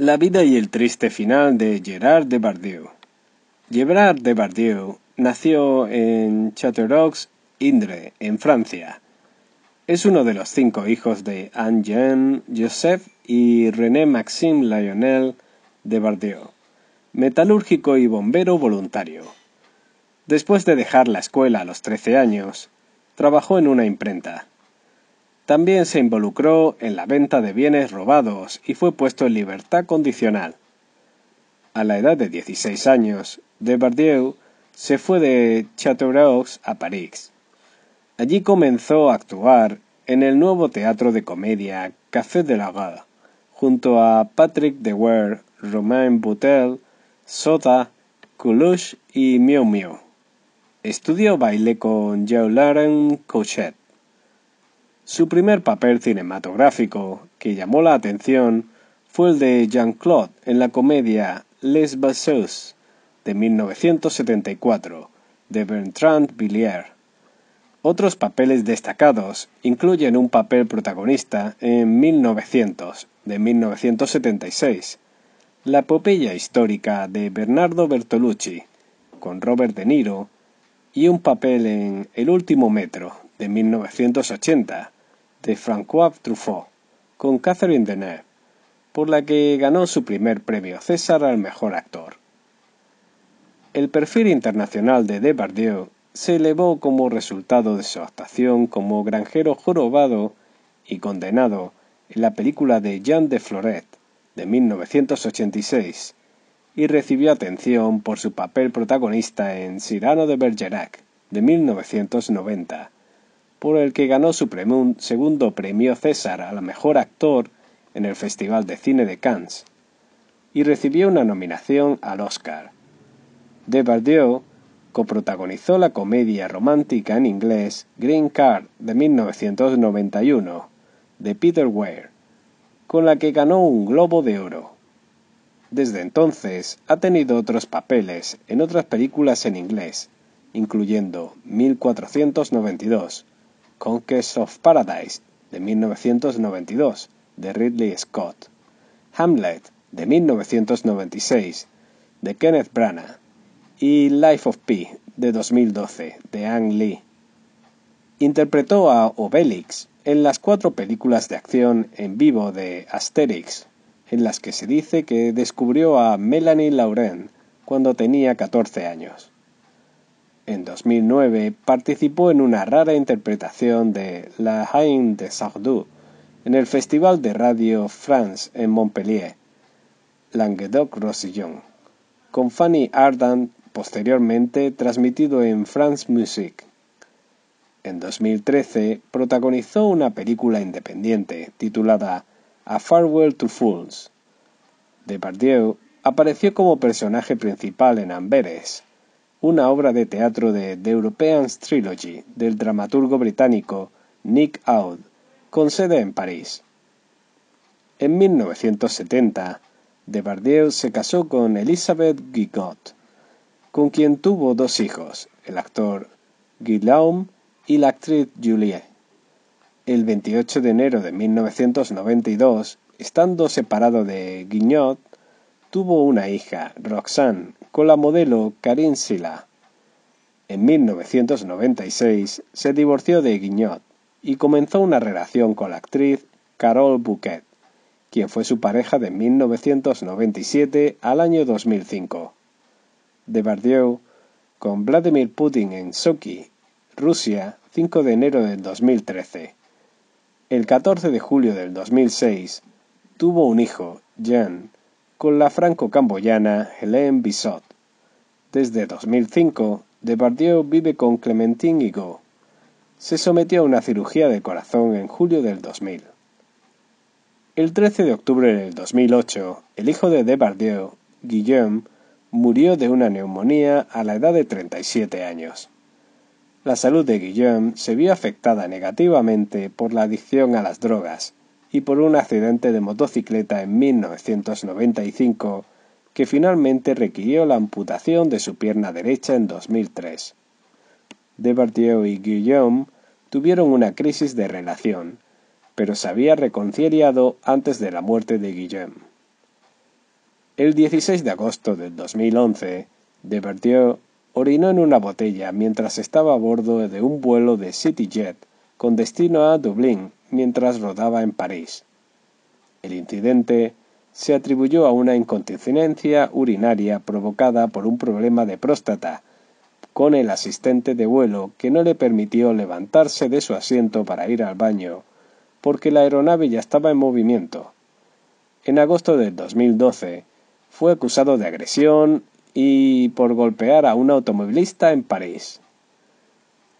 La vida y el triste final de Gerard Depardieu. Gerard Depardieu nació en Châteauroux, Indre, en Francia. Es uno de los cinco hijos de Anne-Jean Joseph y René Maxime Lionel Depardieu, metalúrgico y bombero voluntario. Después de dejar la escuela a los trece años, trabajó en una imprenta. También se involucró en la venta de bienes robados y fue puesto en libertad condicional. A la edad de 16 años, Depardieu se fue de Châteauroux a París. Allí comenzó a actuar en el nuevo teatro de comedia Café de la Gare, junto a Patrick Dewar, Romain Boutel, Soda, Coluche y Miu Miu. Estudió baile con Jean Cochet. Su primer papel cinematográfico que llamó la atención fue el de Jean-Claude en la comedia Les Basseuses de 1974 de Bertrand Billier. Otros papeles destacados incluyen un papel protagonista en 1900 de 1976, la epopeya histórica de Bernardo Bertolucci con Robert De Niro y un papel en El último metro de 1980 de François Truffaut, con Catherine Deneuve, por la que ganó su primer premio César al mejor actor. El perfil internacional de Depardieu se elevó como resultado de su actuación como granjero jorobado y condenado en la película de Jean de Floret de 1986 y recibió atención por su papel protagonista en Cyrano de Bergerac de 1990 por el que ganó su segundo premio César a la mejor actor en el Festival de Cine de Cannes, y recibió una nominación al Oscar. Depardieu coprotagonizó la comedia romántica en inglés Green Card de 1991 de Peter Weir, con la que ganó un Globo de Oro. Desde entonces ha tenido otros papeles en otras películas en inglés, incluyendo 1492, Conquest of Paradise de 1992 de Ridley Scott, Hamlet de 1996 de Kenneth Branagh y Life of Pi de 2012 de Ang Lee. Interpretó a Obelix en las cuatro películas de acción en vivo de Asterix, en las que se dice que descubrió a Melanie Laurent cuando tenía 14 años. En 2009 participó en una rara interpretación de La Haine de Sardou en el Festival de Radio France en Montpellier, Languedoc-Roussillon, con Fanny Ardant posteriormente transmitido en France Musique. En 2013 protagonizó una película independiente titulada A Farewell to Fools. Depardieu apareció como personaje principal en Amberes, una obra de teatro de The European Trilogy del dramaturgo británico Nick Aud, con sede en París. En 1970, Depardieu se casó con Elizabeth Guigot, con quien tuvo dos hijos, el actor Guillaume y la actriz Julie. El 28 de enero de 1992, estando separado de Guignot, tuvo una hija, Roxanne, con la modelo Karine Silla. En 1996 se divorció de Guignot y comenzó una relación con la actriz Carole Bouquet, quien fue su pareja de 1997 al año 2005. Depardieu con Vladimir Putin en Sochi, Rusia, 5 de enero del 2013. El 14 de julio del 2006 tuvo un hijo, Jan, con la franco-camboyana Hélène Bissot. Desde 2005, Depardieu vive con Clementine Higo. Se sometió a una cirugía de corazón en julio del 2000. El 13 de octubre del 2008, el hijo de Depardieu, Guillaume, murió de una neumonía a la edad de 37 años. La salud de Guillaume se vio afectada negativamente por la adicción a las drogas, y por un accidente de motocicleta en 1995 que finalmente requirió la amputación de su pierna derecha en 2003. Depardieu y Guillaume tuvieron una crisis de relación, pero se había reconciliado antes de la muerte de Guillaume. El 16 de agosto del 2011, Depardieu orinó en una botella mientras estaba a bordo de un vuelo de CityJet con destino a Dublín mientras rodaba en París. El incidente se atribuyó a una incontinencia urinaria provocada por un problema de próstata con el asistente de vuelo que no le permitió levantarse de su asiento para ir al baño porque la aeronave ya estaba en movimiento. En agosto del 2012 fue acusado de agresión y por golpear a un automovilista en París.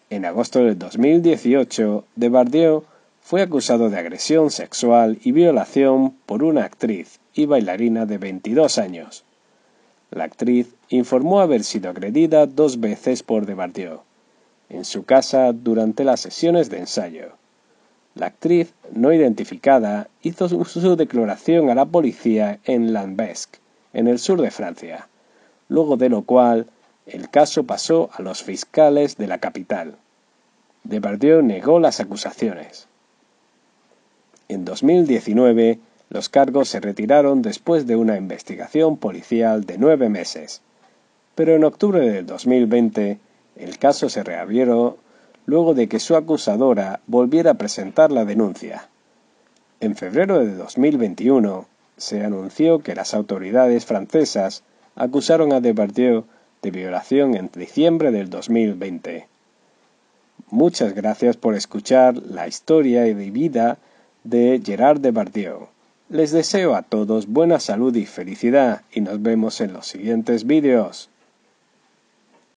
En agosto del 2018, Debardieu fue acusado de agresión sexual y violación por una actriz y bailarina de 22 años. La actriz informó haber sido agredida dos veces por Debardieu, en su casa durante las sesiones de ensayo. La actriz, no identificada, hizo su declaración a la policía en Lambesc, en el sur de Francia, luego de lo cual el caso pasó a los fiscales de la capital. Depardieu negó las acusaciones. En 2019, los cargos se retiraron después de una investigación policial de nueve meses, pero en octubre de 2020 el caso se reabrió luego de que su acusadora volviera a presentar la denuncia. En febrero de 2021 se anunció que las autoridades francesas acusaron a Depardieu de violación en diciembre del 2020. Muchas gracias por escuchar la historia y vida de Gerard Depardieu. Les deseo a todos buena salud y felicidad y nos vemos en los siguientes vídeos.